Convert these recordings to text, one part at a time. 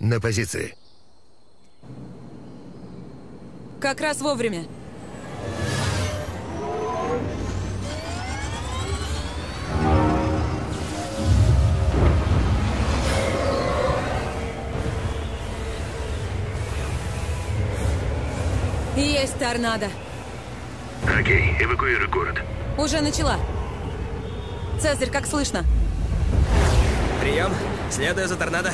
На позиции. Как раз вовремя. Есть торнадо. Окей, эвакуируй город. Уже начала. Цезарь, как слышно? Прием. Следую за торнадо.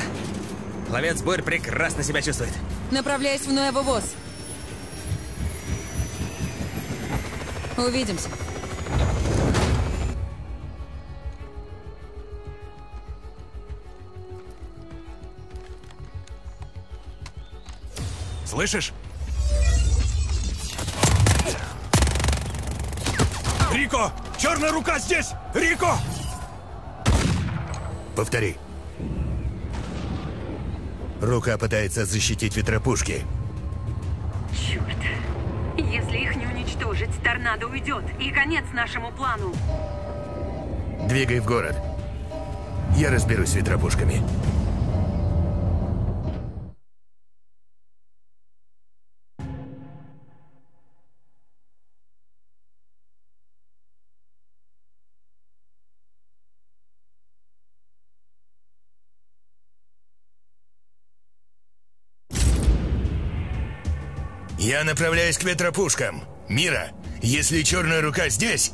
Ловец бурь прекрасно себя чувствует. Направляюсь в Нуэво ВОЗ. Увидимся. Слышишь? Рико! Черная рука здесь! Рико! Повтори. Рука пытается защитить ветропушки. Черт. Если их не уничтожить, торнадо уйдет. И конец нашему плану. Двигай в город. Я разберусь с ветропушками. Я направляюсь к ветропушкам. Мира, если черная рука здесь,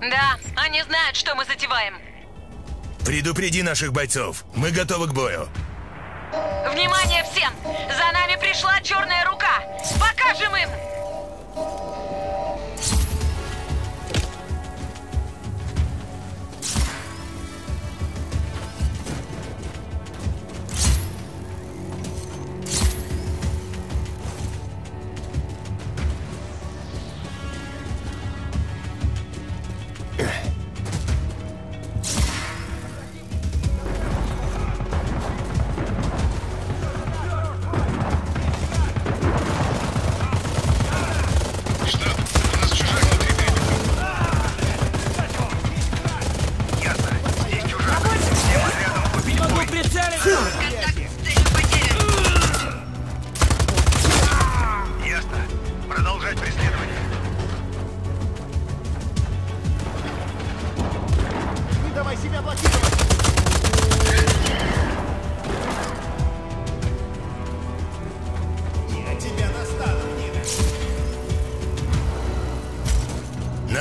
Да, они знают, что мы затеваем. предупреди наших бойцов. Мы готовы к бою. Внимание всем! За нами пришла черная рука! Покажем им!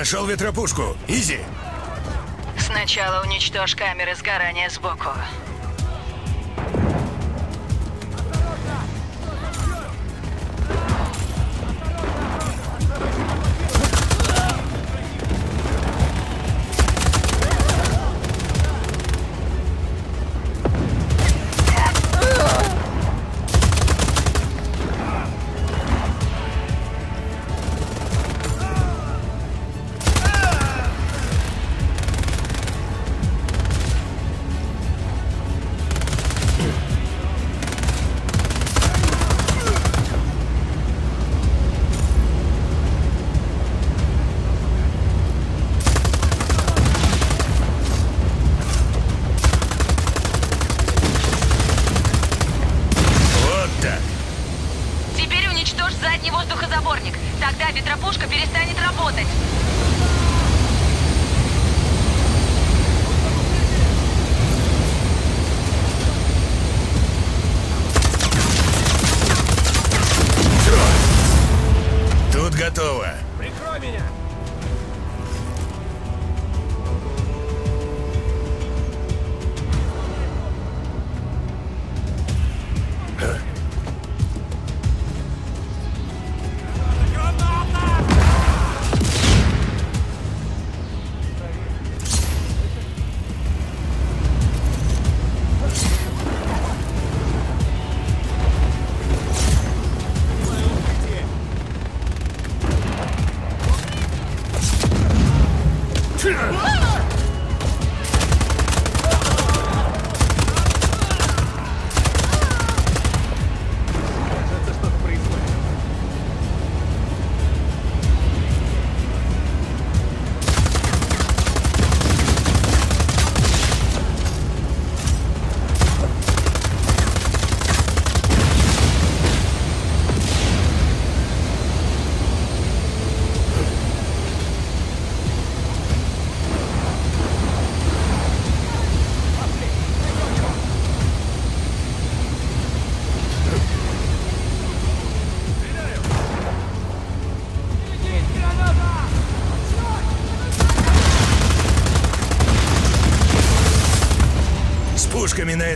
Нашел ветропушку. Изи. Сначала уничтожь камеры сгорания сбоку.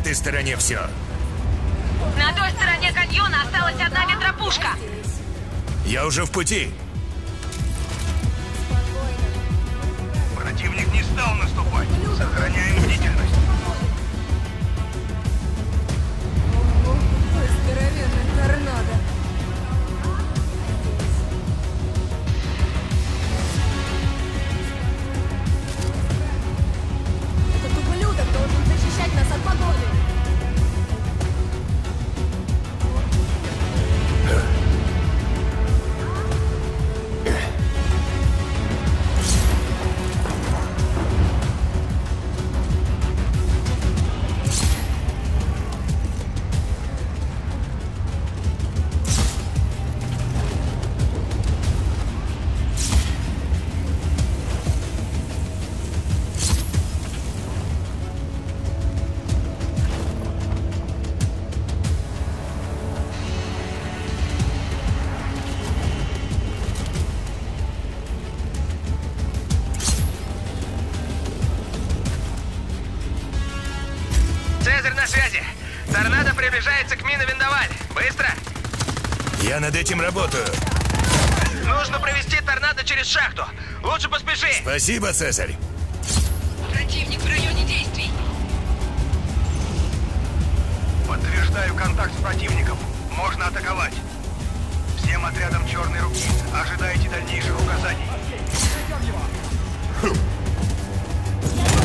Этой стороне все. На той стороне каньона осталась одна ветропушка. Я уже в пути. Я над этим работаю. Нужно провести торнадо через шахту. Лучше поспеши. Спасибо, Цезарь. Противник в районе действий. Подтверждаю контакт с противником. Можно атаковать. Всем отрядам черной руки ожидайте дальнейших указаний. В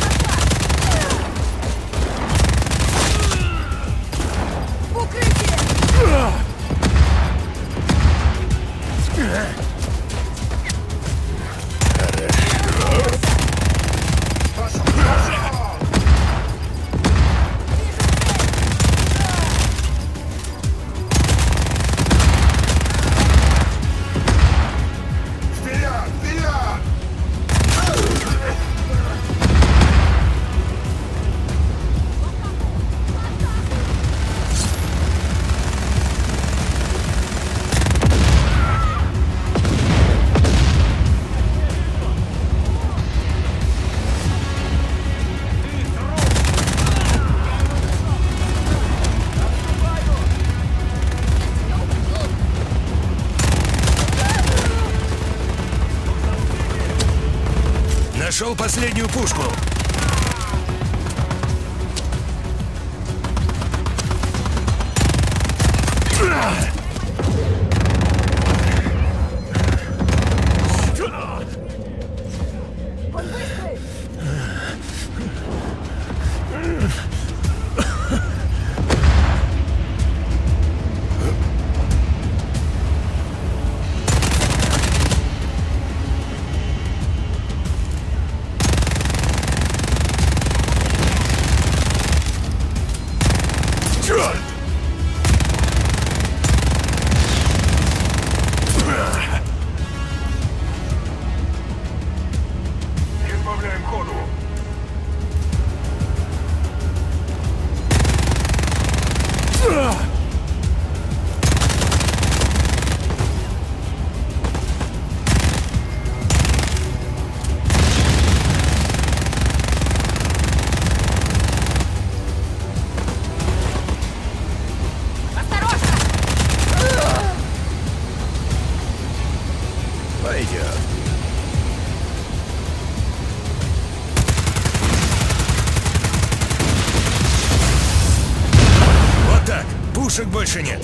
последнюю пушку. Пушек больше нет.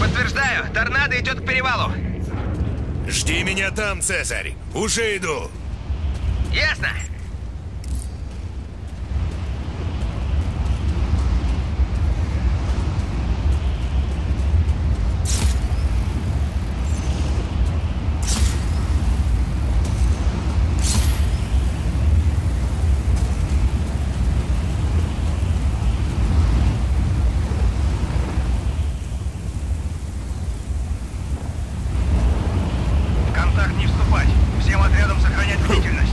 Подтверждаю, торнадо идет к перевалу. Жди меня там, Цезарь. Уже иду. Ясно. В контакт не вступать. Всем отрядам сохранять бдительность.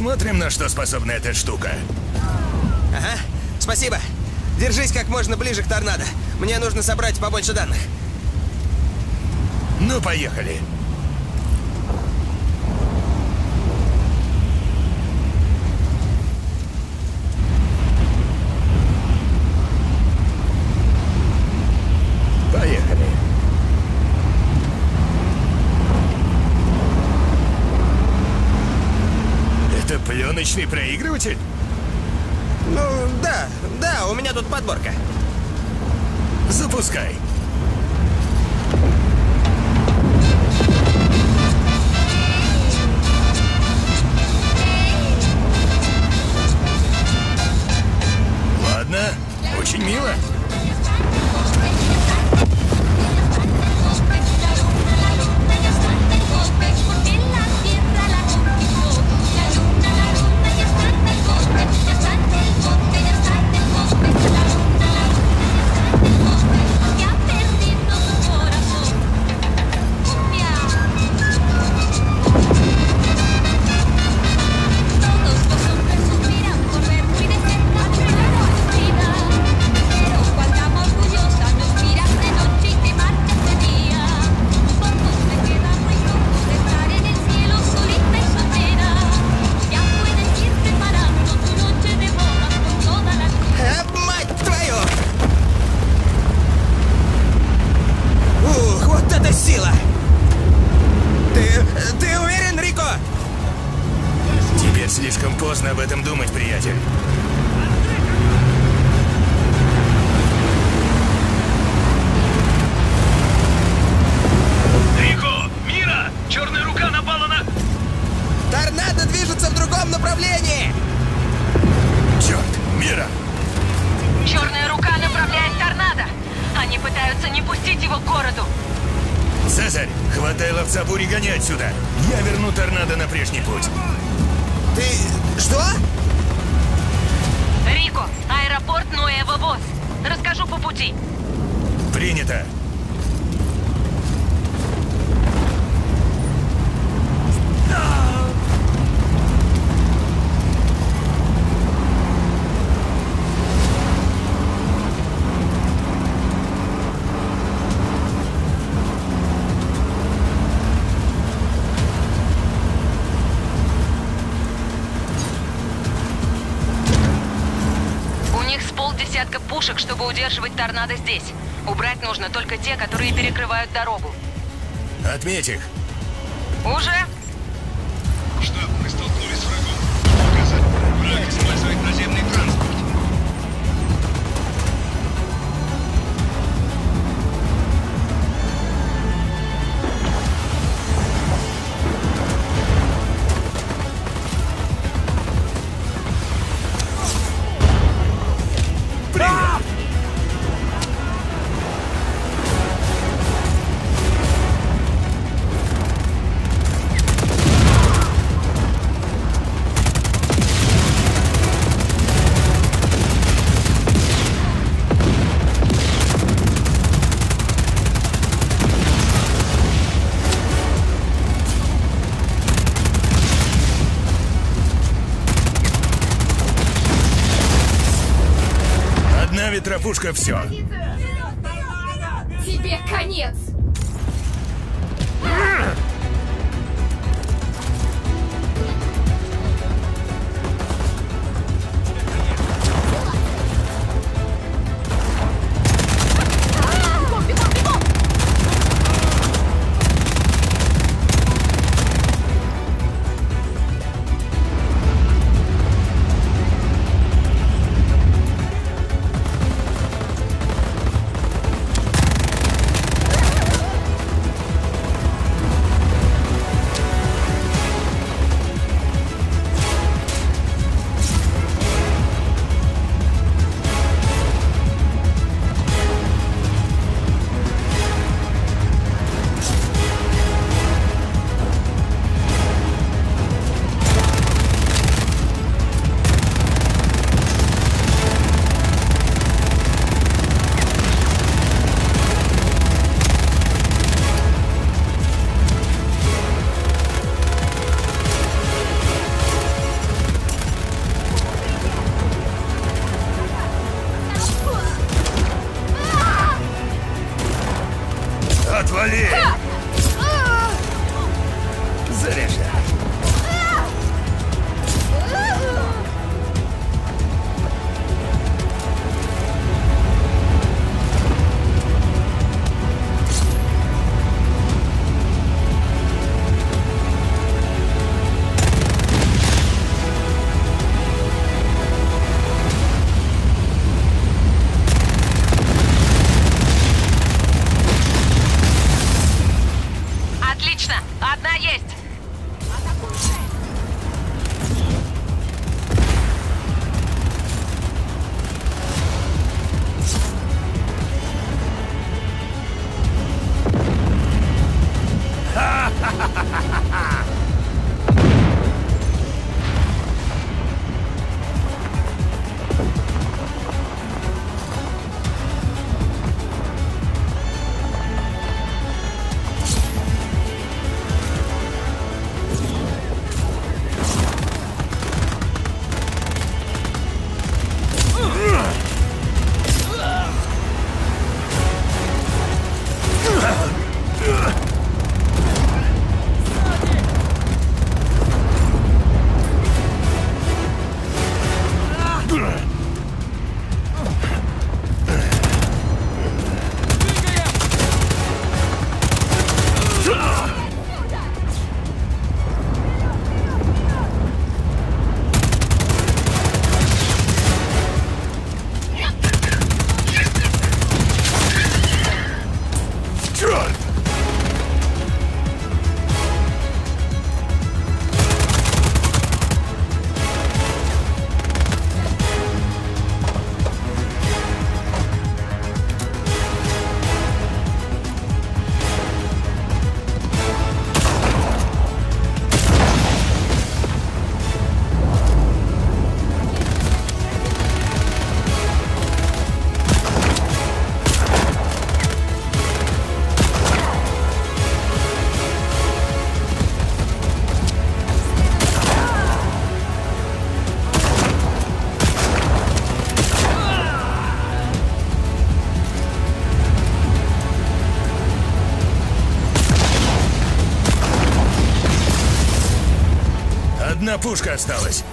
Посмотрим, на что способна эта штука. Ага, спасибо. Держись как можно ближе к торнадо. Мне нужно собрать побольше данных. Ну, поехали. Поехали. Это пленочный проигрыватель? Ну, да, да, у меня тут подборка. Запускай. Ладно, очень мило. Ты, ты уверен, Рико? Теперь слишком поздно об этом думать, приятель. Убрать нужно только те, которые перекрывают дорогу. Отметь их. Уже? Штаб, мы столкнулись с врагом. Указать. Враг использует наземный транспорт. Ветропушка все. Одна пушка осталась.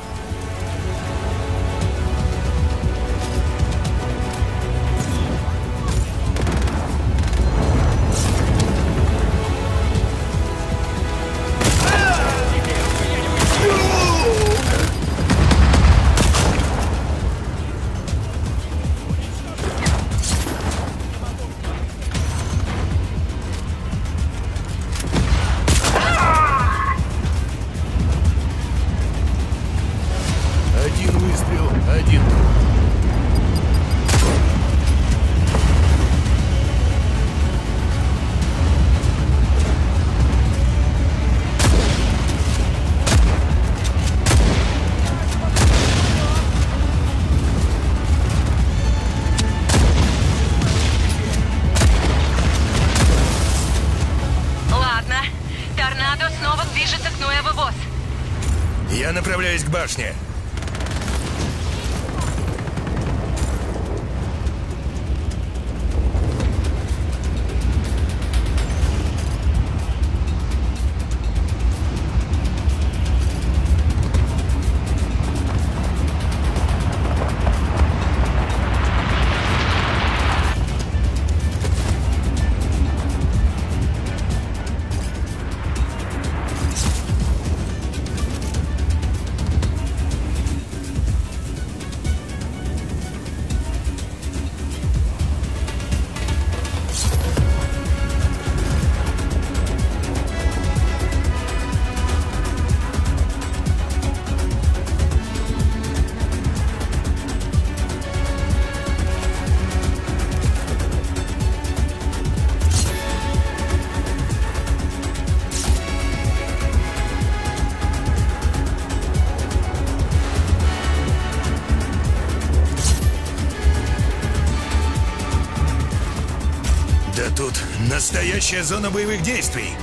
Настоящая зона боевых действий.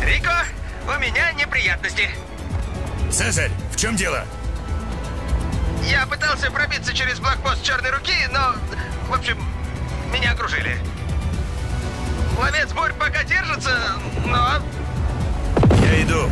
Рико, у меня неприятности. Цезарь, в чем дело? Я пытался пробиться через блокпост черной руки, но, в общем, меня окружили. Ловец бурь пока держится, но Я иду.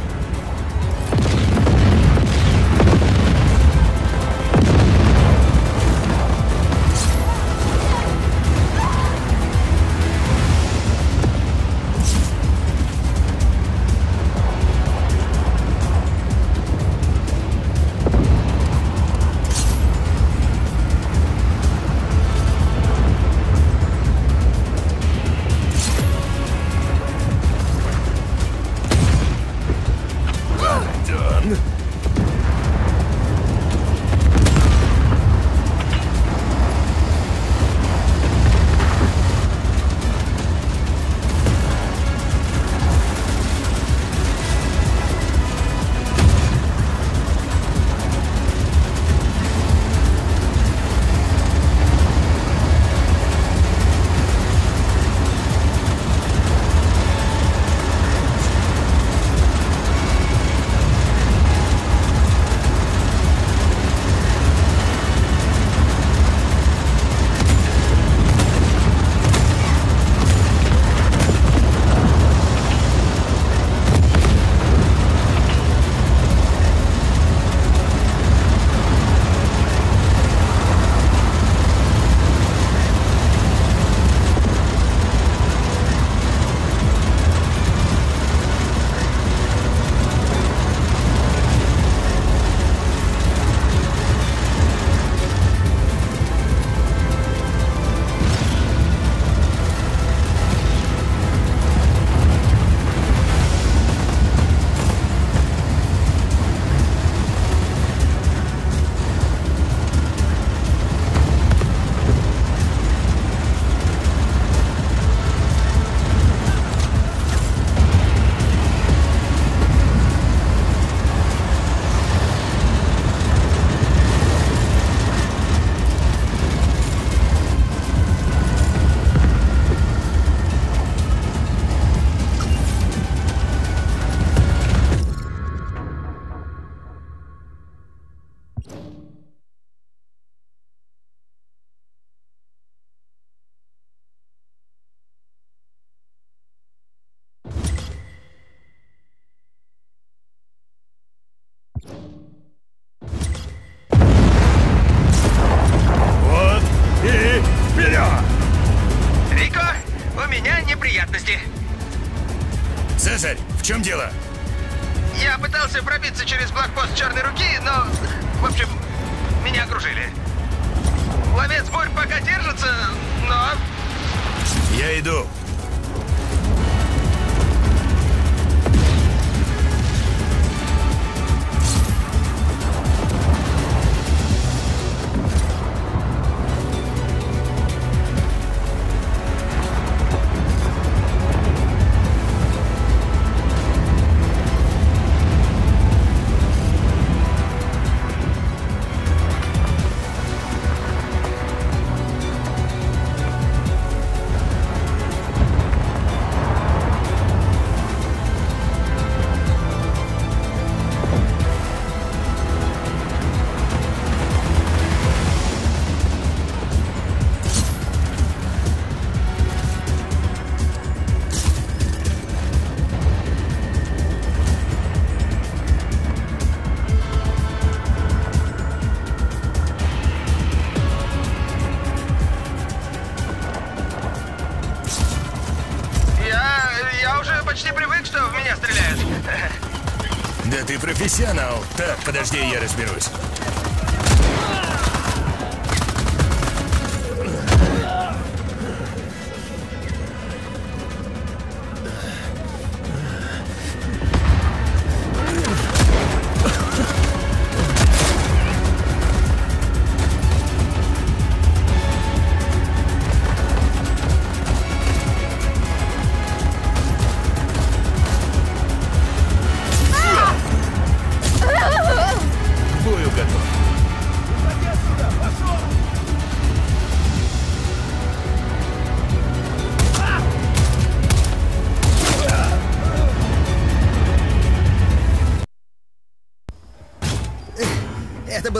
Дело? Я пытался пробиться через блокпост Черной Руки,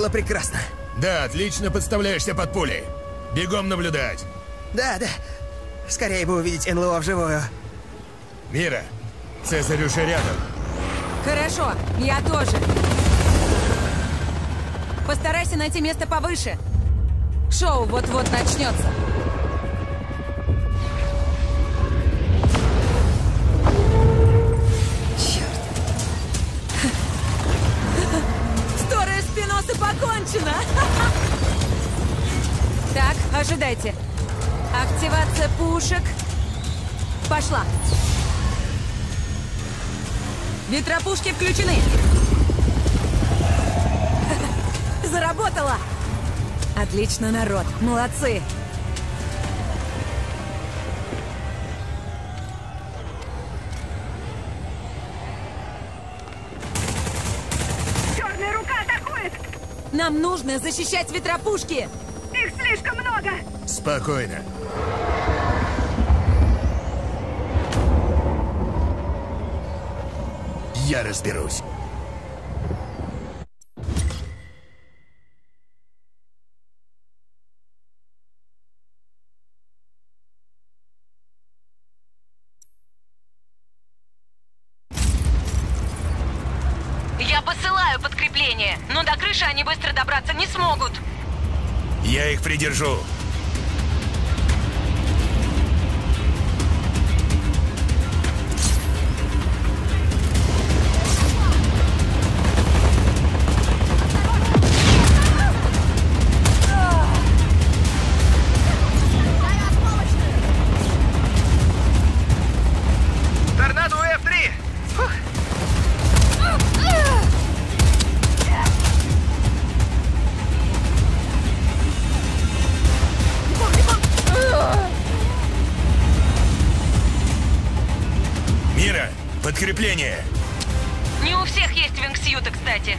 было прекрасно. Да, отлично подставляешься под пули. Бегом наблюдать. Да, да. Скорее бы увидеть НЛО вживую. Мира, Цезарь уже рядом. Хорошо, я тоже. Постарайся найти место повыше. Шоу вот-вот начнется. Покончена. Так, ожидайте. Активация пушек. Пошла. Ветропушки включены. Заработала! Отлично, народ. Молодцы. Нам нужно защищать ветропушки. Их слишком много! Спокойно. Я разберусь. Смогут. Я их придержу. Мира, подкрепление. Не у всех есть вингсьюты, кстати.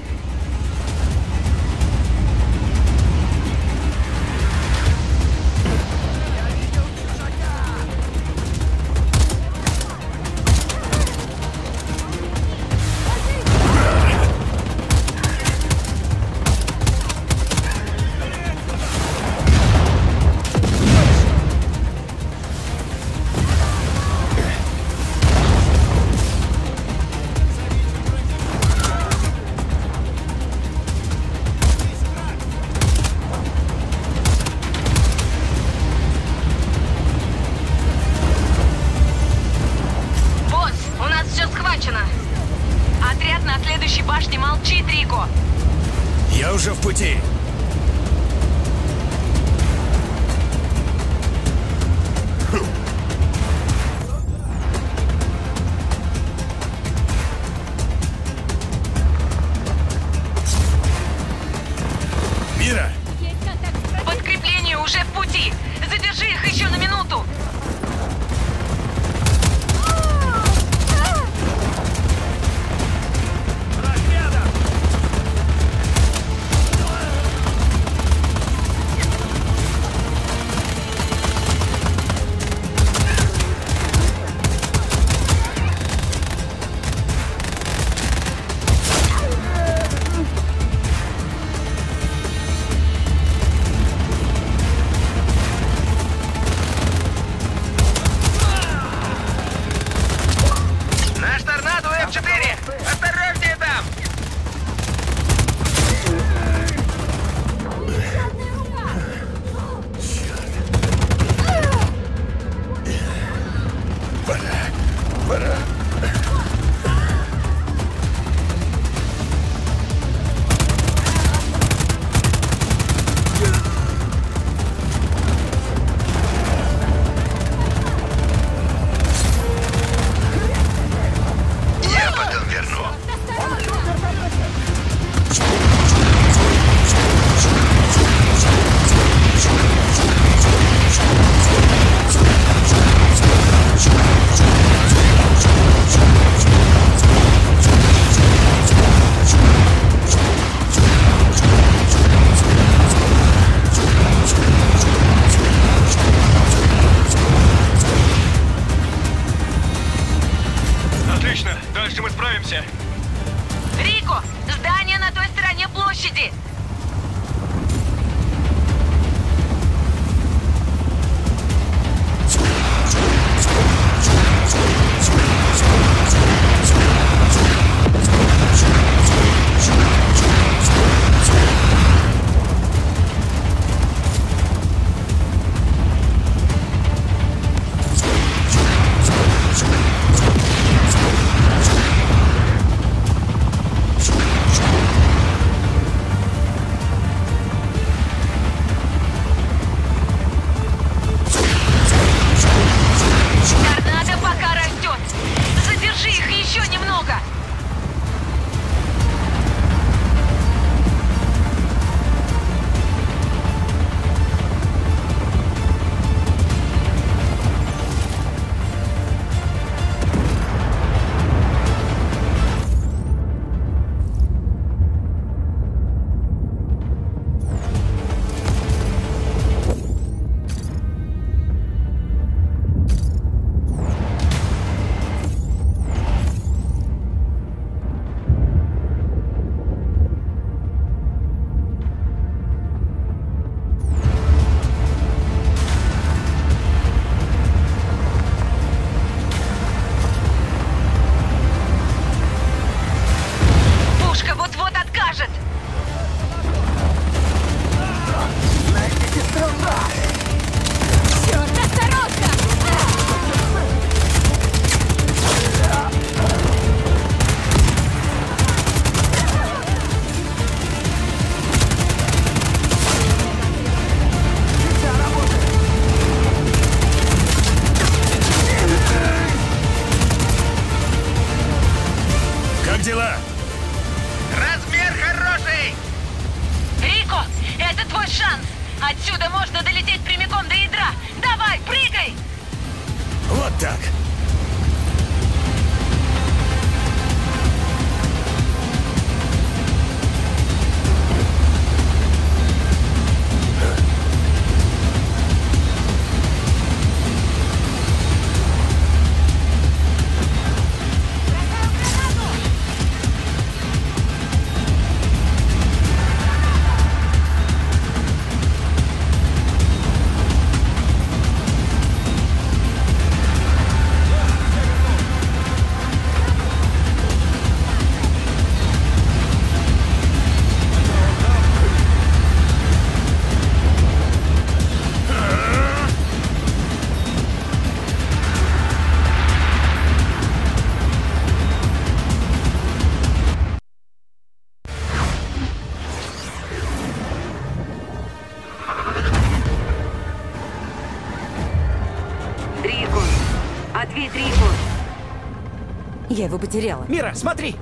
Я его потеряла. Мира, смотри!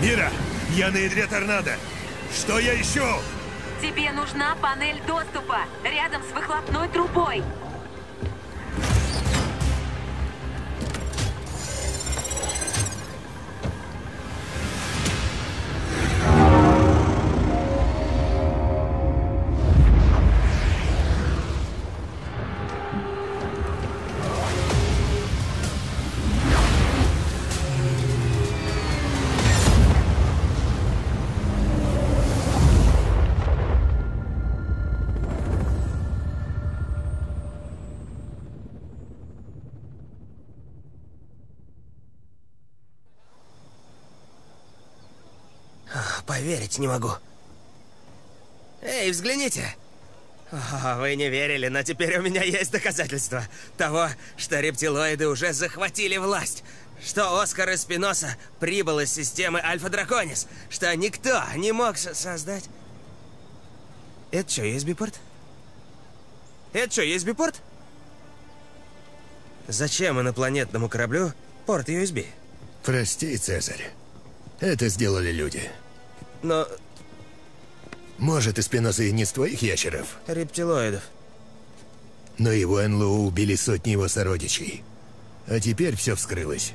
Мира, я на ядре торнадо. Что я ищу? Тебе нужна панель доступа рядом с выхлопной трубой. Поверить не могу. Эй, взгляните! О, вы не верили, но теперь у меня есть доказательства того, что рептилоиды уже захватили власть. Что Оскар Эспиноса прибыл из системы Альфа-Драконис. Что никто не мог со- создать... Это что, USB-порт? Это что, USB-порт? Зачем инопланетному кораблю порт USB? Прости, Цезарь. Это сделали люди. Но Может, и спинозы и не с твоих ящеров, рептилоидов. но его НЛО убили сотни его сородичей. А теперь все вскрылось.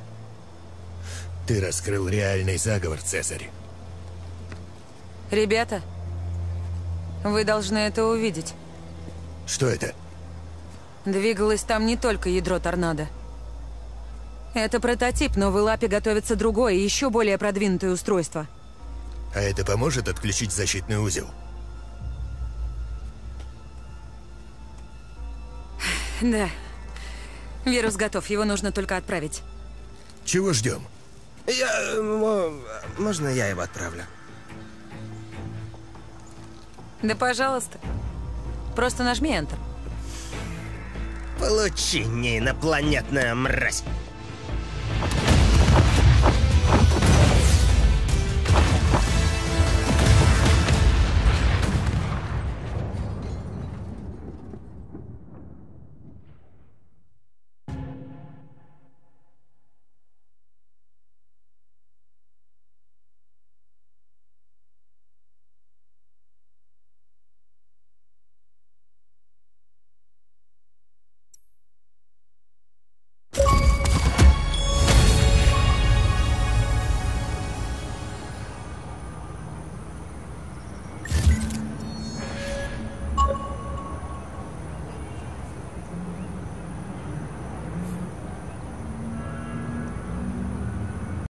Ты раскрыл реальный заговор, Цезарь. Ребята, вы должны это увидеть. Что это? Двигалось там не только ядро торнадо. Это прототип, но в Илапе готовится другое, еще более продвинутое устройство. А это поможет отключить защитный узел? Да. Вирус готов, его нужно только отправить. Чего ждем? Я... мо- Можно я его отправлю? Да пожалуйста. Просто нажми Enter. Получи, неинопланетная мразь.